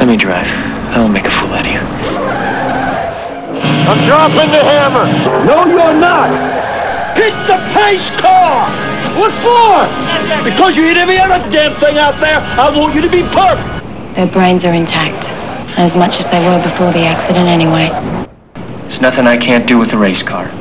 Let me drive. I won't make a fool out of you. I'm dropping the hammer. No, you're not. Hit the pace car. What for? Because you hit every other damn thing out there. I want you to be perfect. Their brains are intact, as much as they were before the accident anyway. There's nothing I can't do with the race car.